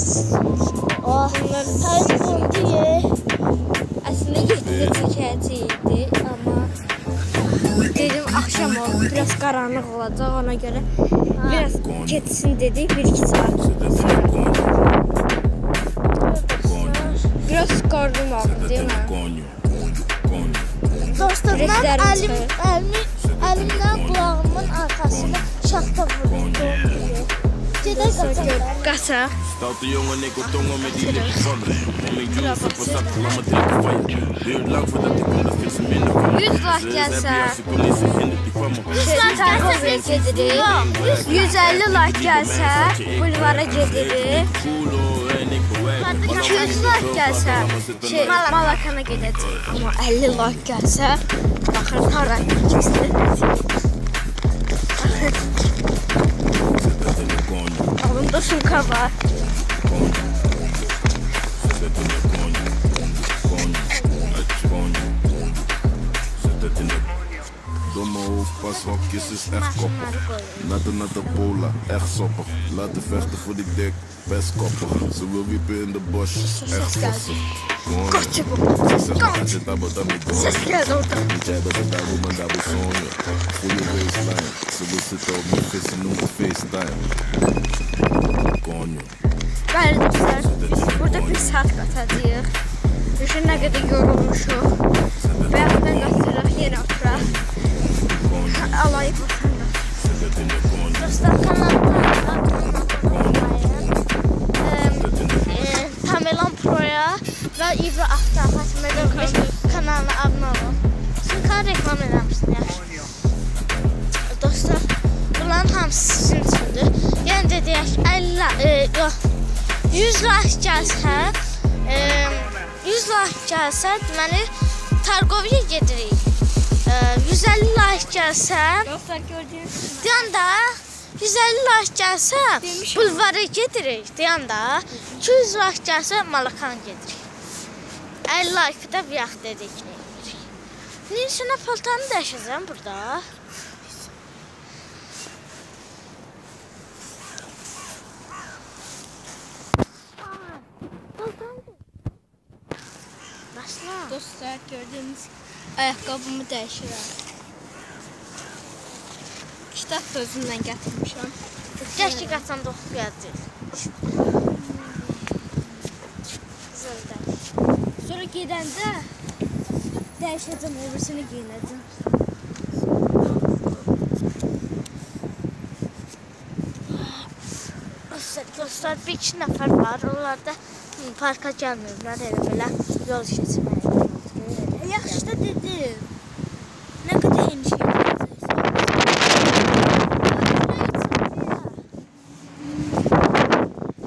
Oh, Tayyip Bundiye. Əslində 7-də çəkəcəydi, amma dedim axşam oldu, biraz qaranlıq olacaq ona görə biraz getsin dedik 1-2 saat. Biraz qarnım ağrıdı, değil mi? Dostum, mən Ürəklərim əlim, əlimi, əlimdən Qaçaq. Stoute jongen, ik wil tongen met die lippen van. Om ik doe het voor zak, me drinken van je. Duurt lang voordat ik kom, dat vindt ze minder van me. 100 vaxt Ze is happy als is ze hindert die van me. Tarkovaya gedirik. 150 like gəlsə, bulvara gedirik. Culo en ik bewijs. 200 like gəlsə, şey, Malakana gedəcək. Amma 50 like gəlsə, baxın hara gedəcək. Dat in de coño, Alında hoofdpashokjes is echt koppig. Natte natte pola, echt soppig. Laten vechten voor die dik, best koppig. Ze wil wiepen in de bos, echt sossig. Kortje boek, kant. Ze Zet in de konyo. Dostlar, kanalına Tamerlan Pro'ya və İbra Axtar Xasmədov kanalına abunə olun. Sizin kanal reklam eləmişsin, yaxşı. Dostlar, bunların hamısı sizin üçündür. Yəni də deyək, 50, e, yox, 100 like gəlsə, e, 100 like gəlsə, deməli, Targoviyə gedirik. E, 150 like gəlsə, Dostlar gördüyünüz Dayan da 150 like gəlsə bulvara gedirik. Dayan da 200 like gəlsə Malakan gedirik. 50 like da bir vaxt dedik. Nilsənə paltarını dəyişəcəm burada. Dostlar gördüyünüz ayaqqabımı dəyişirəm. Kitab da özümdən gətirmişəm. Keşke qaçanda oxuyacaq. Zırda. Sonra gedəndə dəyişəcəm, öbürsünü geyinəcəm. Dostlar, bir iki nəfər var. Onlar da parka gəlməyiblər elə belə yol keçməyə. Yaxşı da dedim. Nə qədər eniş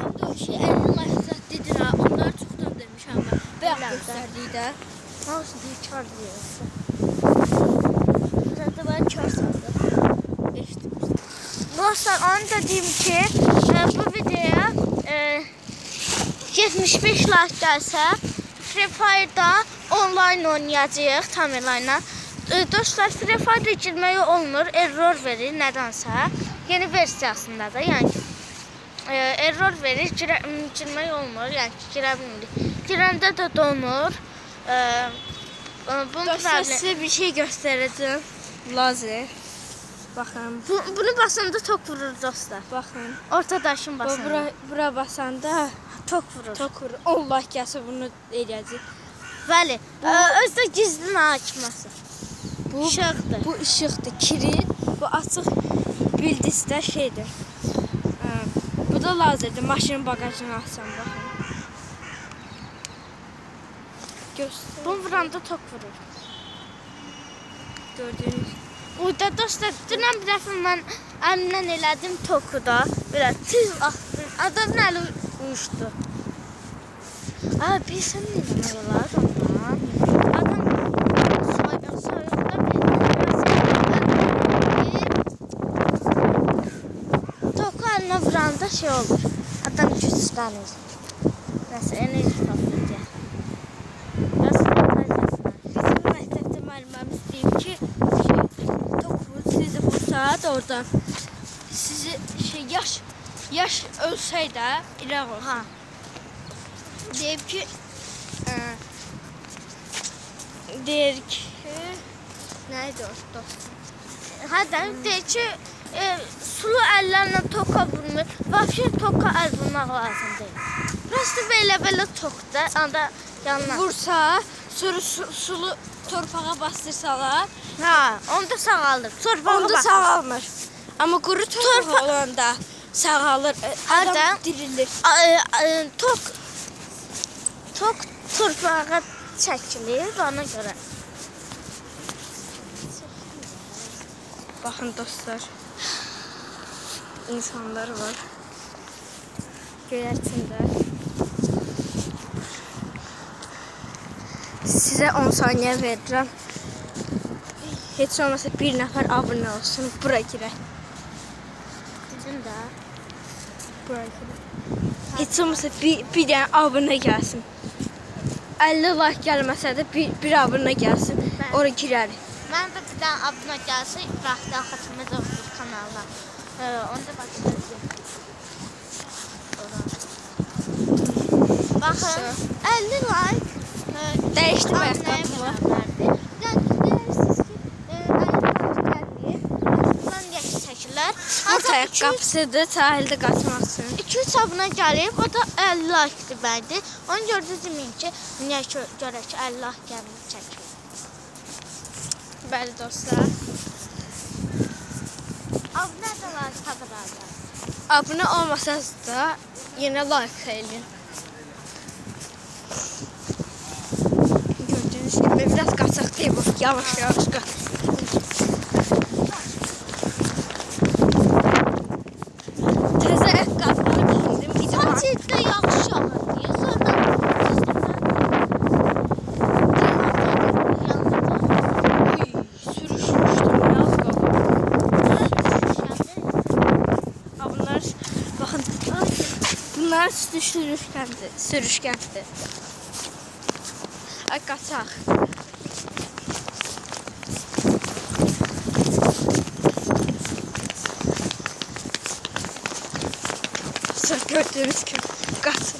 Həm də o şey 50 like zət dedin ha, onlar çoxdan demişəm mən. Bayaq Elədir. göstərdikdə. Olsun deyə kar deyirsən. Zaten ben kar sandım. Eşitdim. Dostlar onu da deyim ki bu videoya e, 75 like gəlsə Free Fire-da online oynayacağıq Tamerlayla. E, dostlar Free Fire-da girməyə olmur, error verir nədənsə. Yeni versiyasında da, yəni e, error verir, girə, girmək olmur, yəni girə bilmirik. Girəndə də donur. E, e, bunun Dostlar problem- sizə bir şey göstərəcəm. Lazer. Baxın, Bu, bunu basanda tok vurur dostlar. baxın. Ortadaşın Bu basanda. bura, bura basanda tok vurur. tok vurur. 10 like gəlsə bunu eləyəcək. Bəli. Ə, özdə gizli açması. Bu İşıqdır. Bu işıqdır, kirin. Bu açıq bildisdə şeydir. Hə, Bu da lazerdir. Maşının bagajını açsan baxın. Göstər. Bunu vuranda tok vurur. Gördüyünüz. Orada dostlar, dünən bir dəfə mən əlimdən elədim toku da. Belə tüz axdı. Adamın əli uyuşdu. Aa, bilsən nə demək olar ondan? Adam soyuq, soyuqda Toku əlinə vuranda şey olur. Adam güclənir. Nəsə enerji toplayacaq. Biraz fantaziyasına. Bizim məktəbdə müəllimimiz deyib ki, şey, topu sizi vursad oradan sizi şey yaş yaş ölsəydə iraq ol. Ha, Deyib ki, ə, deyir ki, nə idi o dostum? Hə də deyir ki, e, sulu əllərlə toka vurmur. Vəbşə toka əl vurmaq lazım deyil. Prosta belə-belə tokda, anda yanına. Vursa, sonra su, sulu torpağa bastırsalar, Hə, onda sağalır. Torpağa onda bax. sağalmır. Amma quru torpaq Torpa- olanda sağalır. ə, Adam Harda? dirilir. A- a- tok tok torpağa çəkilir ona görə. Baxın dostlar. İnsanlar var. Göyərçində. Sizə 10 saniyə verirəm. Heç olmasa bir nəfər abunə olsun. Bura girək. Bizim də. Bura girək. Heç olmasa bir, bir dənə abunə gəlsin. 50 like gəlməsə də bir, bir abunə gəlsin. Bəli. Ora girərik. Mən də bir dənə abunə gəlsə İbrahimdən Xatmədov kanalına. Hə, onda baxacağıq. Baxın, 50 like. hə, Dəyişdim abunəyə ayaqqabımı. verərdi. Yəni deyirsiniz ki, e, 50 like Bundan yaş çəkirlər. Sport ayaqqabısıdır, sahildə qaçmaq üçün. 2-3 abunə gəlib, o da 50 like bəndi. Onu gördünüz deməyin ki, niyə ki, görək ki, 50 like gəlmir çəkir. Bəli dostlar. Abunə də like tapırlar. Abunə olmasanız da yenə like eləyin. My w laskach tego biała książka. Tezerka w Zacytę jak książek. Jest ona... Bunlar sürüşkendi. Sürüşkendi. Kazach. Сергеевский Казах.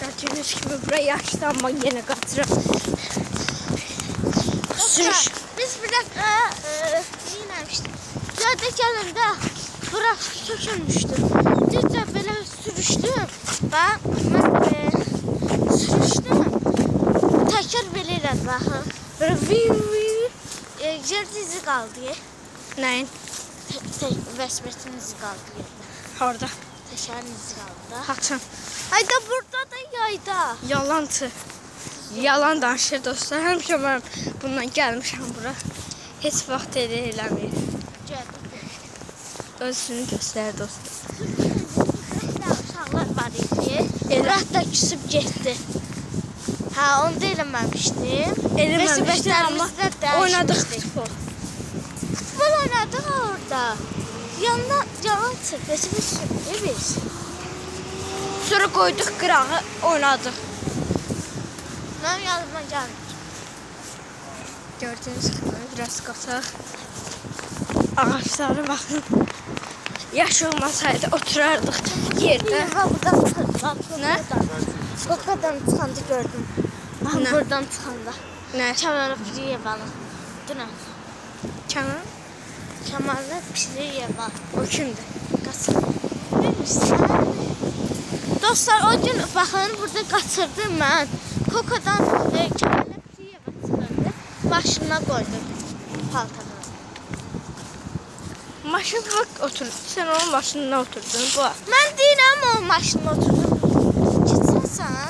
Kaçırmış gibi buraya yaşlanma yine kaçırım. Sürüş. Biz bir dəfə e, neyləmişdik? Yada gələndə bura tökülmüşdü. Necə belə sürüşdüm və e, sürüşdüm. Təkər belə elədi baxın. Belə viu viu. E, yer dizi qaldı. Nəyin? Vəsbətin izi qaldı yerdə. Orada. Təkərin izi qaldı da. Haçın. Hayda burada da yayda. Yalancı. Yalan danışır dostlar. Həmişə mən bundan gəlmişəm bura. Heç vaxt elə eləmir. Özünü göstər dostlar. Uşaqlar var idi. Elə. Rəhdə küsüb getdi. Hə, onu da eləməmişdim. Eləməmişdi amma oynadıq futbol. Futbol oynadıq orada. Yanına yalan çıx. Vəsibət sürürdük biz. Sonra qoyduq qırağı, oynadıq. Mənim yadıma gəlmir. Gördüyünüz kimi biraz qaçaq. Ağaçlara baxın. Yaş olmasaydı oturardıq yerdə. Buradan çıxırdılar. Nə? Qoqadan çıxanda gördüm. Mən buradan çıxanda. Nə? Kəmələ Piriyevalı. Dünən. Kənan? Kəmələ Piriyevalı. O kimdir? Qaçır. Bilmirsən? Dostlar, o gün baxın burada qaçırdım mən. Koko'dan e, kemalep yiyemek şey zorunda. Maşına koydu paltanı. Maşın hak oturdu. Sen onun maşınına oturdun. Bu. Ben değil ama onun maşınına oturdum. Gitsin sana.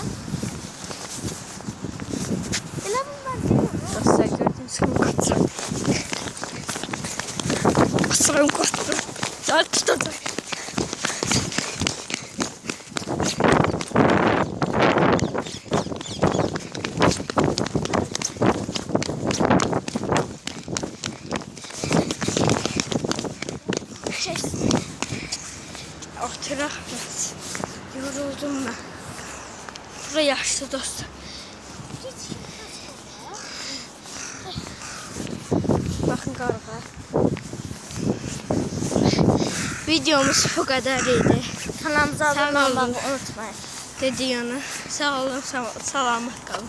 Elə bu ben değil ama. Sen gördün sen kurtsun. Sen kurtsun. Sen tutadın. Yoruldum mən. Bura yaşlı dostlar. Baxın qarğa. Videomuz bu qədər idi. Kanalımıza abunə olun. olmağı unutmayın. Dediyi yana. Sağ olun, sağ, salamat qalın.